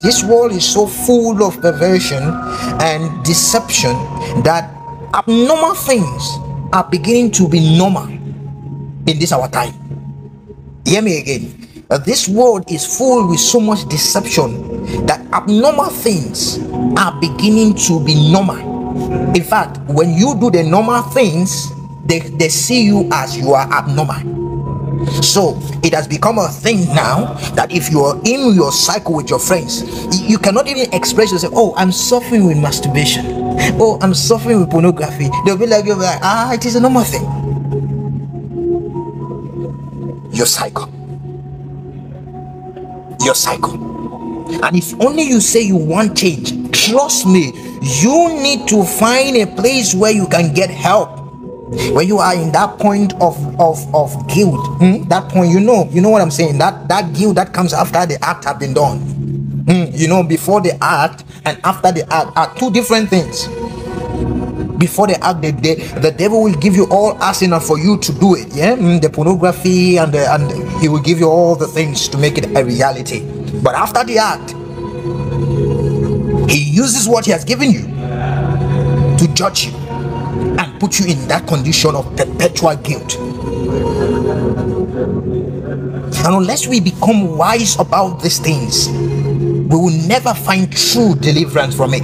This world is so full of perversion and deception that abnormal things are beginning to be normal in this our time. Hear me again. Uh, this world is full with so much deception that abnormal things are beginning to be normal. In fact, when you do the normal things, they, they see you as you are abnormal. So it has become a thing now that if you are in your cycle with your friends, you cannot even express yourself. Oh, I'm suffering with masturbation. Oh, I'm suffering with pornography. They'll be like, like ah, it is a normal thing. Your cycle. Your cycle. And if only you say you want change, trust me, you need to find a place where you can get help when you are in that point of of of guilt hmm, that point you know you know what i'm saying? That that guilt that comes after the act have been done. Hmm, you know before the act and after the act are two different things. Before the act the, the, the devil will give you all arsenal for you to do it yeah? Hmm, the pornography and the, and he will give you all the things to make it a reality. But after the act he uses what he has given you to judge you and put you in that condition of perpetual guilt. And unless we become wise about these things, we will never find true deliverance from it.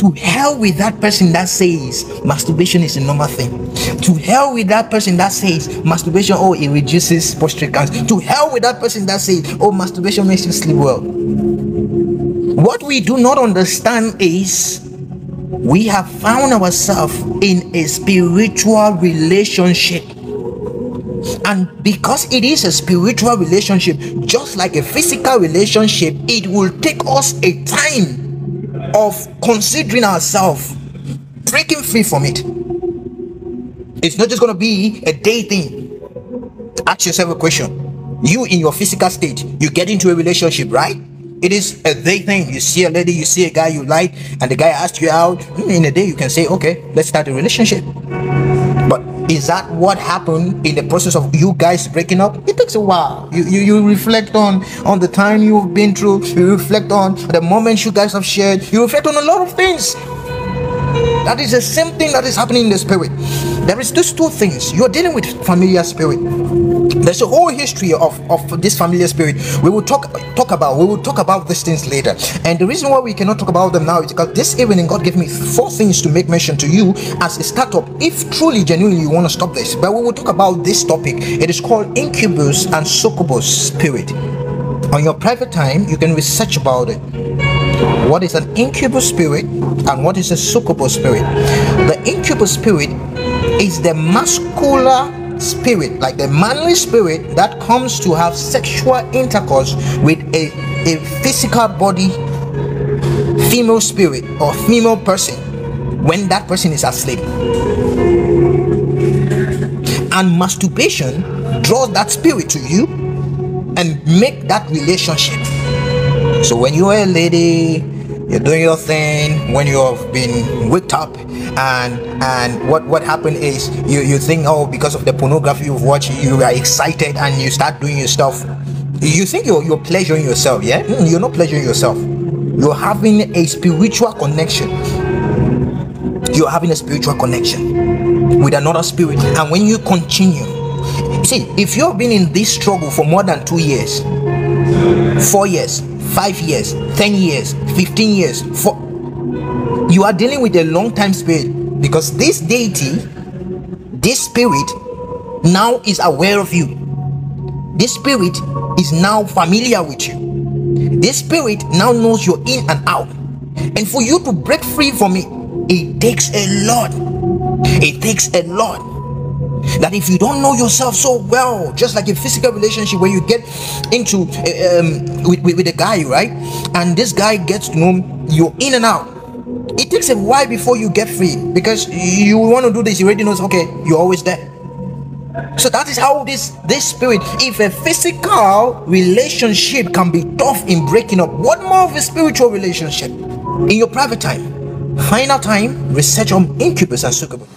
To hell with that person that says masturbation is a normal thing. To hell with that person that says masturbation, oh, it reduces prostate cancer. To hell with that person that says, oh, masturbation makes you sleep well. What we do not understand is we have found ourselves in a spiritual relationship. And because it is a spiritual relationship, just like a physical relationship, it will take us a time of considering ourselves, breaking free from it. It's not just going to be a day thing. Ask yourself a question. You, in your physical state, you get into a relationship, right? It is a day thing. You see a lady, you see a guy you like, and the guy asks you out. In a day, you can say, okay, let's start a relationship. But is that what happened in the process of you guys breaking up? It takes a while. You, you, you reflect on, on the time you've been through, you reflect on the moments you guys have shared, you reflect on a lot of things. That is the same thing that is happening in the spirit. There is these two things. You're dealing with familiar spirit. There's a whole history of, of this familiar spirit. We will talk talk about we will talk about these things later. And the reason why we cannot talk about them now is because this evening God gave me four things to make mention to you as a startup. If truly genuinely you want to stop this, but we will talk about this topic. It is called incubus and succubus spirit. On your private time, you can research about it what is an incubus spirit and what is a succubus spirit. The incubus spirit is the muscular spirit, like the manly spirit that comes to have sexual intercourse with a, a physical body, female spirit or female person when that person is asleep. And masturbation draws that spirit to you and make that relationship. So when you are a lady you're doing your thing when you've been waked up. And and what what happened is you you think oh because of the pornography you've watched you are excited and you start doing your stuff. You think you're, you're pleasuring yourself yeah? Mm, you're not pleasuring yourself. You're having a spiritual connection. You're having a spiritual connection with another spirit. And when you continue see if you've been in this struggle for more than two years four years five years, 10 years, 15 years, for you are dealing with a long time spirit because this deity, this spirit now is aware of you. This spirit is now familiar with you. This spirit now knows you're in and out. And for you to break free from it, it takes a lot. It takes a lot that if you don't know yourself so well just like a physical relationship where you get into uh, um, with, with, with a guy right? And this guy gets to know you're in and out. It takes a while before you get free because you want to do this you already knows okay you're always there. So that is how this this spirit if a physical relationship can be tough in breaking up what more of a spiritual relationship? In your private time final time research on incubus and succubus